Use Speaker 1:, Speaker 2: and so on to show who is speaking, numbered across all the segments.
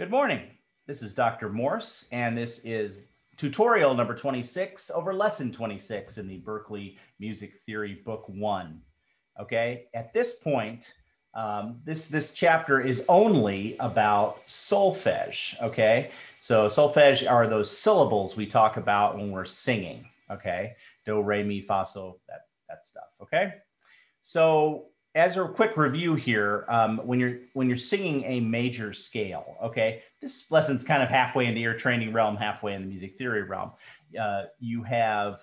Speaker 1: Good morning. This is Dr. Morse, and this is tutorial number 26 over lesson 26 in the Berklee Music Theory Book One. Okay, at this point, um, this, this chapter is only about solfege. Okay, so solfege are those syllables we talk about when we're singing. Okay, do, re, mi, fa, sol, that, that stuff. Okay, so as a quick review here, um, when you're when you're singing a major scale, okay, this lesson's kind of halfway in the ear training realm, halfway in the music theory realm. Uh, you have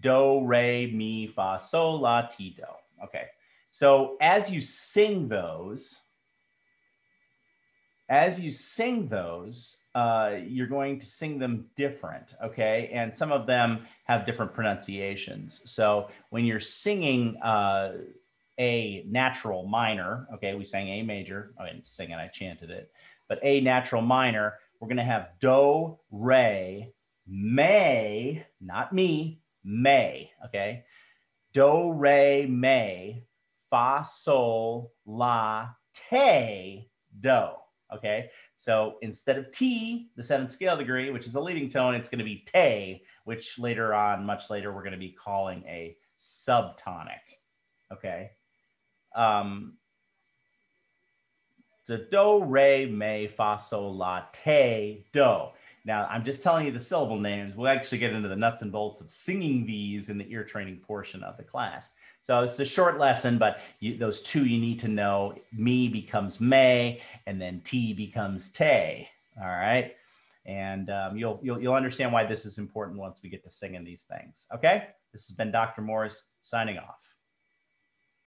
Speaker 1: do, re, mi, fa, sol, la, ti, do. Okay, so as you sing those, as you sing those, uh, you're going to sing them different, okay? And some of them have different pronunciations. So when you're singing uh, a natural minor. Okay, we sang A major. I didn't sing it, I chanted it. But A natural minor, we're going to have Do, Re, May, not me, May. Okay, Do, Re, May, Fa, Sol, La, Te, Do. Okay, so instead of Ti, the seventh scale degree, which is a leading tone, it's going to be Te, which later on, much later, we're going to be calling a subtonic. Okay um, the do, re, me, fa, sol, la, te, do. Now, I'm just telling you the syllable names. We'll actually get into the nuts and bolts of singing these in the ear training portion of the class. So it's a short lesson, but you, those two you need to know. Me becomes may, and then Ti becomes te. All right. And um, you'll, you'll, you'll understand why this is important once we get to singing these things. Okay. This has been Dr. Morse signing off.